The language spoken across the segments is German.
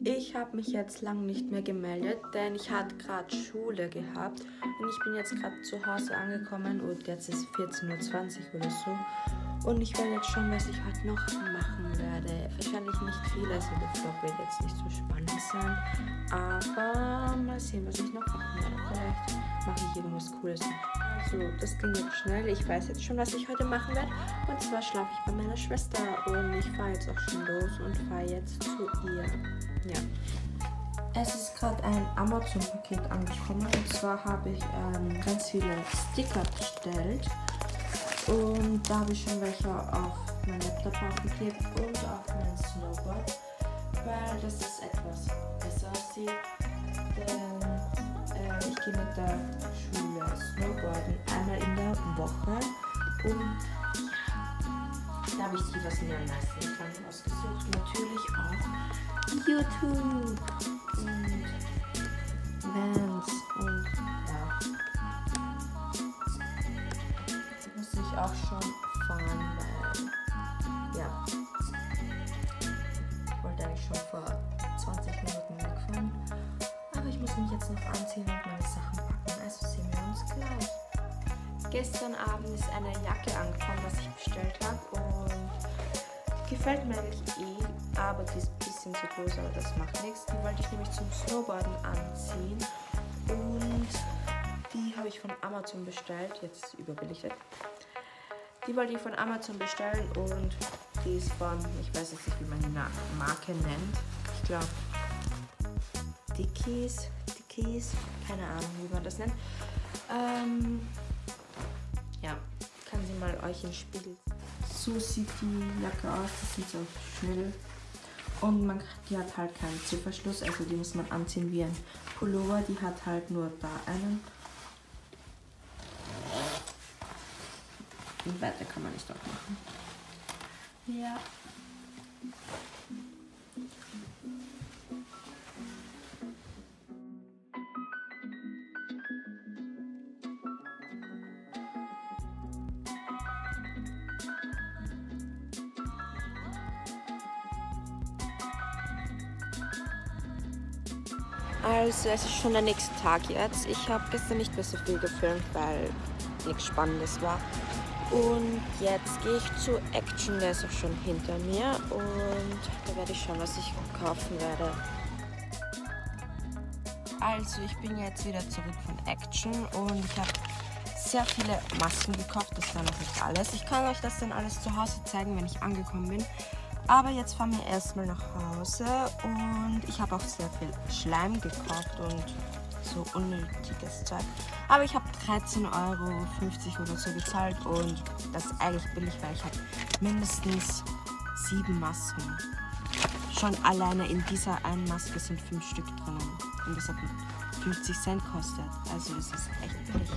Ich habe mich jetzt lang nicht mehr gemeldet, denn ich hatte gerade Schule gehabt und ich bin jetzt gerade zu Hause angekommen und jetzt ist 14.20 Uhr oder so. Und ich werde jetzt schon, was ich heute noch machen werde. Wahrscheinlich nicht viel, also der Vlog wird jetzt nicht so spannend sein. Aber mal sehen, was ich noch machen werde. Vielleicht mache ich irgendwas Cooles. Also, das ging jetzt schnell. Ich weiß jetzt schon, was ich heute machen werde. Und zwar schlafe ich bei meiner Schwester und ich fahre jetzt auch schon los und fahre jetzt zu ihr. Ja. Es ist gerade ein Amazon-Paket angekommen und zwar habe ich ähm, ganz viele Sticker bestellt und da habe ich schon welche auf mein Laptop aufgeklebt und auf mein Snowboard, weil das ist etwas besser aussieht, denn äh, ich gehe mit der Schule Snowboarden einmal in der Woche und da habe ich die, was mir am meisten gefallen ausgesucht. Natürlich auch YouTube und Vans und ja. Muss ich auch schon fahren, noch meine Sachen packen. Also sehen wir uns gleich. Gestern Abend ist eine Jacke angekommen, was ich bestellt habe und gefällt mir eigentlich eh, aber die ist ein bisschen zu groß, aber das macht nichts. Die wollte ich nämlich zum Snowboarden anziehen und die habe ich von Amazon bestellt, jetzt überbelichtet. Die wollte ich von Amazon bestellen und die ist von, ich weiß jetzt nicht, wie man die Marke nennt. Ich glaube, Dickies, Dickies, keine Ahnung, wie man das nennt. Ähm, ja, kann sie mal euch im Spiegel. So sieht die Jacke aus, das sieht so schnell. Und man, die hat halt keinen Zipperschluss, also die muss man anziehen wie ein Pullover. Die hat halt nur da einen. Und weiter kann man nicht auch machen. Ja. Also es ist schon der nächste Tag jetzt. Ich habe gestern nicht mehr so viel gefilmt, weil nichts Spannendes war. Und jetzt gehe ich zu Action, der ist auch schon hinter mir. Und da werde ich schauen, was ich kaufen werde. Also ich bin jetzt wieder zurück von Action und ich habe sehr viele Masken gekauft. Das war noch nicht alles. Ich kann euch das dann alles zu Hause zeigen, wenn ich angekommen bin. Aber jetzt fahren wir erstmal nach Hause und ich habe auch sehr viel Schleim gekauft und so unnötiges Zeug. Aber ich habe 13,50 Euro oder so bezahlt und das ist eigentlich billig, weil ich habe mindestens sieben Masken. Schon alleine in dieser einen Maske sind fünf Stück drinnen und das hat 50 Cent kostet. Also es ist echt billig.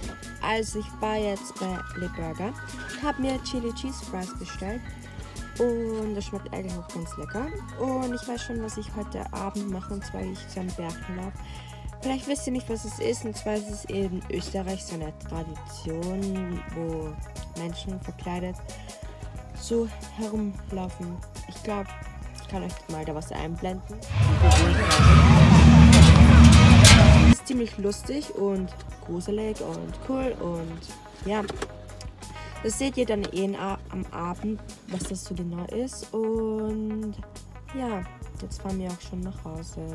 Also ich war jetzt bei Le Burger, habe mir Chili Cheese Fries bestellt und das schmeckt eigentlich auch ganz lecker. Und ich weiß schon, was ich heute Abend mache. Und zwar gehe ich zu einem Berglauf. Vielleicht wisst ihr nicht, was es ist. Und zwar ist es in Österreich so eine Tradition, wo Menschen verkleidet so herumlaufen. Ich glaube, ich kann euch mal da was einblenden. Es ist ziemlich lustig und gruselig und cool und ja, das seht ihr dann eh am Abend, was das so genau ist. Und ja, jetzt fahren wir auch schon nach Hause.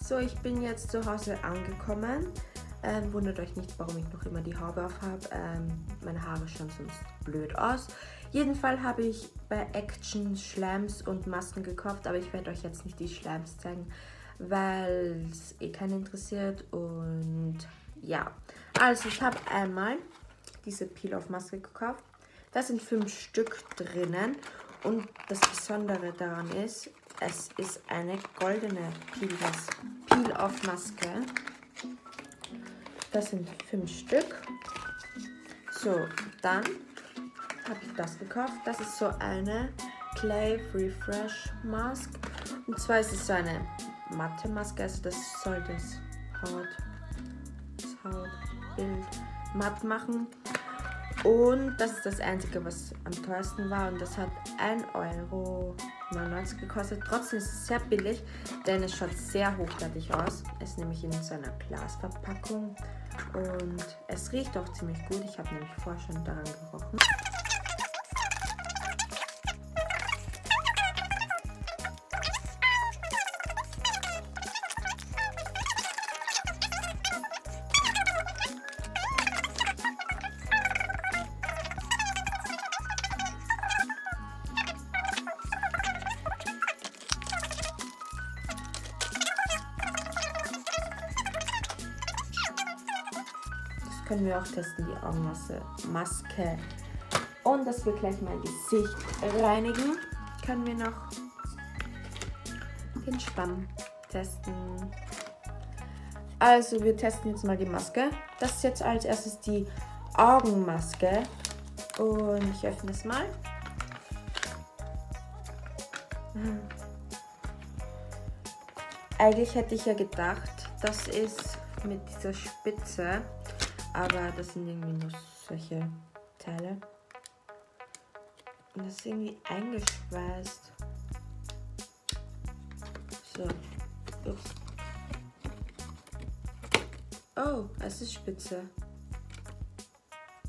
So, ich bin jetzt zu Hause angekommen. Ähm, wundert euch nicht, warum ich noch immer die Haube auf habe. Ähm, meine Haare schauen sonst blöd aus. Jedenfalls habe ich bei Action Schleims und Masken gekauft, aber ich werde euch jetzt nicht die Schleims zeigen, weil es eh keinen interessiert. Und ja, also ich habe einmal diese Peel-Off-Maske gekauft. Da sind fünf Stück drinnen und das Besondere daran ist, es ist eine goldene Peel-Off-Maske. Das sind fünf Stück. So, dann habe ich das gekauft. Das ist so eine Clay Refresh Mask. Und zwar ist es so eine matte Maske, also das soll das Haut, das Hautbild matt machen. Und das ist das Einzige, was am teuersten war. Und das hat 1,49 Euro 99 gekostet. Trotzdem ist es sehr billig, denn es schaut sehr hochwertig aus. Es ist nämlich in so einer Glasverpackung und es riecht auch ziemlich gut. Ich habe nämlich vorher schon daran gerochen. Können wir auch testen, die Augenmaske. Maske. Und dass wir gleich mein Gesicht reinigen, können wir noch den Schwamm testen. Also wir testen jetzt mal die Maske. Das ist jetzt als erstes die Augenmaske. Und ich öffne es mal. Eigentlich hätte ich ja gedacht, das ist mit dieser Spitze aber das sind irgendwie nur solche Teile. Und das ist irgendwie eingeschweißt. So. Ups. Oh, es ist spitze.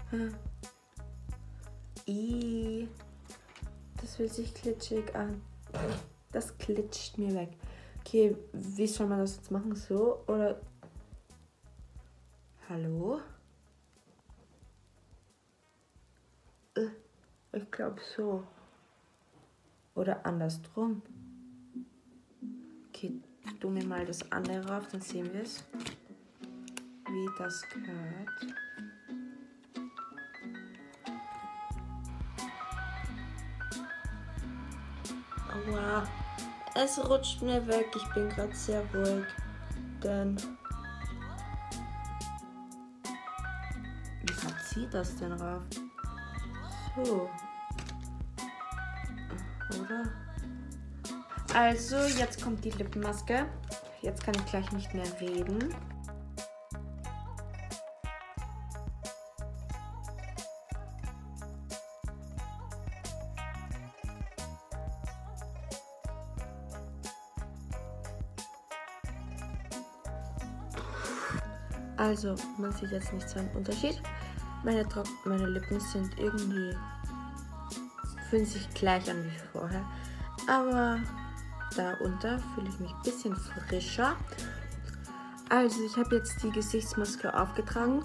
Hm. I. Das fühlt sich klitschig an. Das klitscht mir weg. Okay, wie soll man das jetzt machen? So oder. Hallo? Ich glaube so. Oder andersrum. Okay, tu mir mal das andere auf, dann sehen wir es. Wie das gehört. Aua. Es rutscht mir weg. Ich bin gerade sehr ruhig. Denn. Wie verzieht das denn rauf? So. Oder? Also, jetzt kommt die Lippenmaske. Jetzt kann ich gleich nicht mehr reden. Also, man sieht jetzt nicht so einen Unterschied. Meine, meine Lippen sind irgendwie, fühlen sich gleich an wie vorher. Aber darunter fühle ich mich ein bisschen frischer. Also ich habe jetzt die Gesichtsmaske aufgetragen.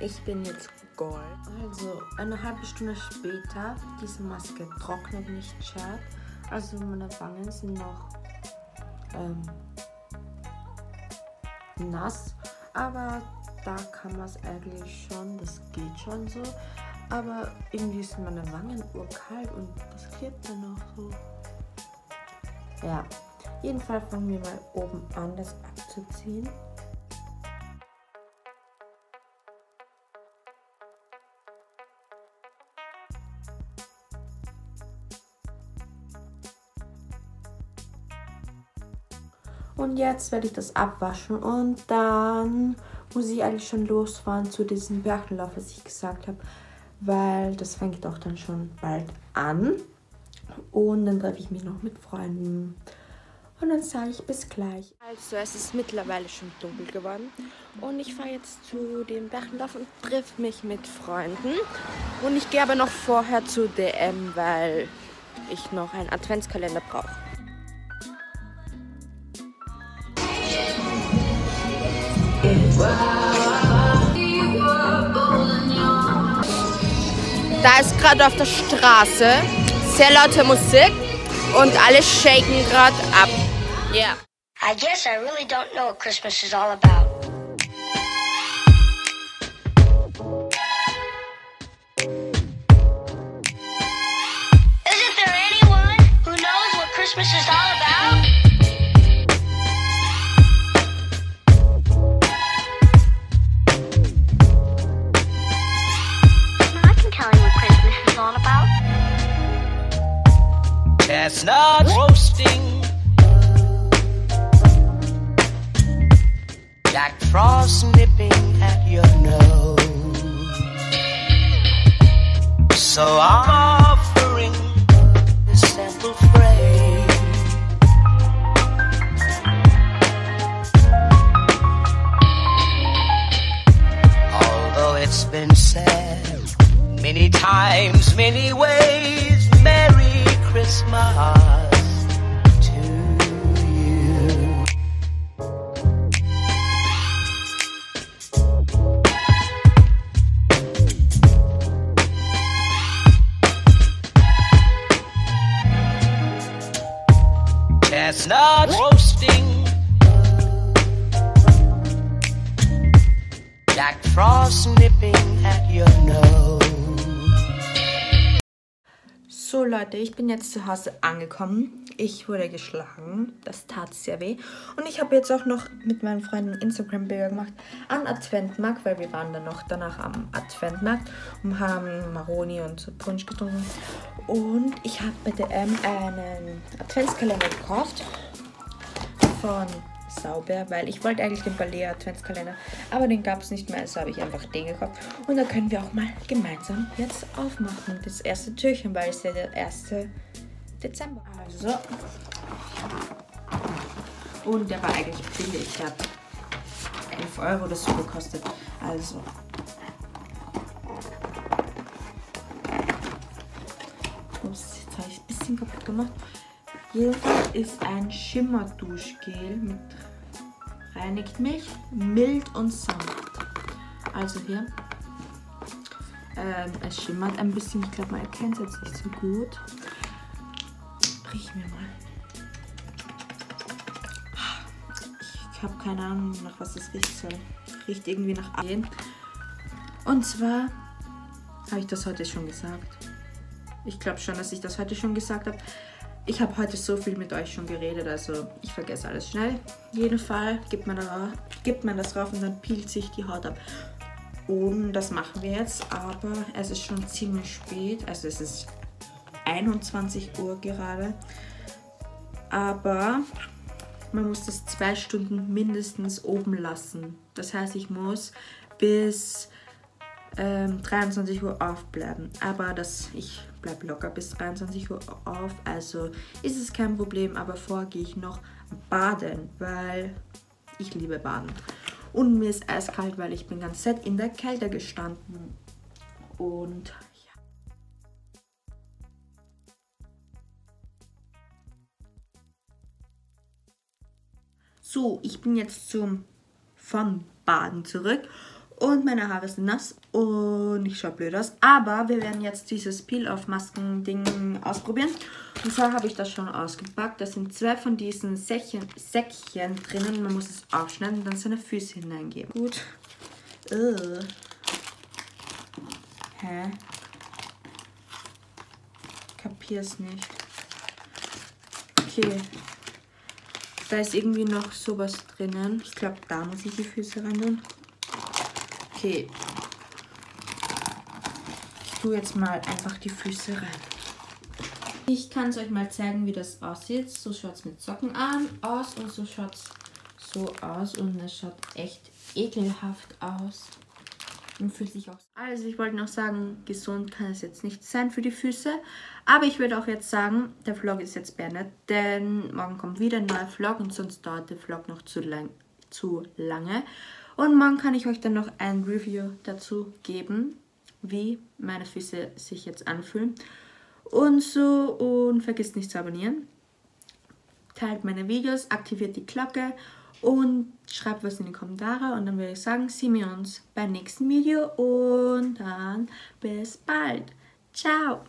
Ich bin jetzt Gold. Also eine halbe Stunde später, diese Maske trocknet nicht schad. Also meine Wangen sind noch ähm, nass. Aber da kann man es eigentlich schon, das geht schon so. Aber irgendwie ist meine Wangen urkalt und das klebt dann noch so. Ja, jedenfalls fangen wir mal oben an, das abzuziehen. Und jetzt werde ich das abwaschen und dann muss ich eigentlich schon losfahren zu diesem Berglauf, was ich gesagt habe, weil das fängt auch dann schon bald an. Und dann treffe ich mich noch mit Freunden. Und dann sage ich bis gleich. Also es ist mittlerweile schon dunkel geworden. Und ich fahre jetzt zu dem Berglauf und treffe mich mit Freunden. Und ich gehe aber noch vorher zu DM, weil ich noch einen Adventskalender brauche. Da ist gerade auf der Straße sehr laute Musik und alle shaken gerade ab. Yeah. I guess I really don't know what Christmas is all about. Isn't there anyone who knows what Christmas is all about? Chestnuts roasting. Jack Frost nipping at your nose. So I'm Leute, ich bin jetzt zu Hause angekommen. Ich wurde geschlagen. Das tat sehr weh. Und ich habe jetzt auch noch mit meinen Freunden Instagram-Bilder gemacht am Adventmarkt, weil wir waren dann noch danach am Adventmarkt und haben Maroni und so Punsch getrunken. Und ich habe bei DM einen Adventskalender gekauft von Sauber, weil ich wollte eigentlich den Ballet Adventskalender, aber den gab es nicht mehr, also habe ich einfach den gekauft. Und da können wir auch mal gemeinsam jetzt aufmachen, das erste Türchen, weil es ja der 1. Dezember. Also. Und der war eigentlich billig, der hat 11 Euro oder so gekostet. Also. Ups, jetzt habe ich ein bisschen kaputt gemacht. Jedenfalls ist ein Schimmerduschgel mit reinigt mich, mild und sanft. Also hier. Ähm, es schimmert ein bisschen. Ich glaube, man erkennt es jetzt nicht so gut. Riechen wir mal. Ich habe keine Ahnung, nach was es riechen soll. Riecht irgendwie nach Alien. Und zwar habe ich das heute schon gesagt. Ich glaube schon, dass ich das heute schon gesagt habe. Ich habe heute so viel mit euch schon geredet, also ich vergesse alles schnell. Jeden Fall gibt man, da, gibt man das drauf und dann peelt sich die Haut ab. Und das machen wir jetzt, aber es ist schon ziemlich spät. Also es ist 21 Uhr gerade. Aber man muss das zwei Stunden mindestens oben lassen. Das heißt, ich muss bis ähm, 23 Uhr aufbleiben. Aber das, ich bleibe locker bis 23 Uhr auf, also ist es kein Problem. Aber vorher gehe ich noch baden, weil ich liebe Baden. Und mir ist eiskalt, weil ich bin ganz set in der Kälte gestanden. Und. So, ich bin jetzt zum von Baden zurück und meine Haare sind nass und ich schaue blöd aus. Aber wir werden jetzt dieses Peel-Off-Masken-Ding ausprobieren. Und zwar habe ich das schon ausgepackt. Da sind zwei von diesen Säckchen, Säckchen drinnen. Man muss es aufschneiden und dann seine Füße hineingeben. Gut. Uh. Hä? Kapier's nicht. Okay. Da ist irgendwie noch sowas drinnen. Ich glaube, da muss ich die Füße rein tun. Okay. Ich tue jetzt mal einfach die Füße rein. Ich kann es euch mal zeigen, wie das aussieht. So schaut es mit Socken an aus und so schaut es so aus. Und es schaut echt ekelhaft aus. Und fühlt sich auch. Also ich wollte noch sagen, gesund kann es jetzt nicht sein für die Füße. Aber ich würde auch jetzt sagen, der Vlog ist jetzt beendet. Denn morgen kommt wieder ein neuer Vlog und sonst dauert der Vlog noch zu, lang, zu lange. Und morgen kann ich euch dann noch ein Review dazu geben, wie meine Füße sich jetzt anfühlen. Und so, und vergisst nicht zu abonnieren. Teilt meine Videos, aktiviert die Glocke und schreibt was in die Kommentare. Und dann würde ich sagen, sehen wir uns beim nächsten Video und dann bis bald. Ciao!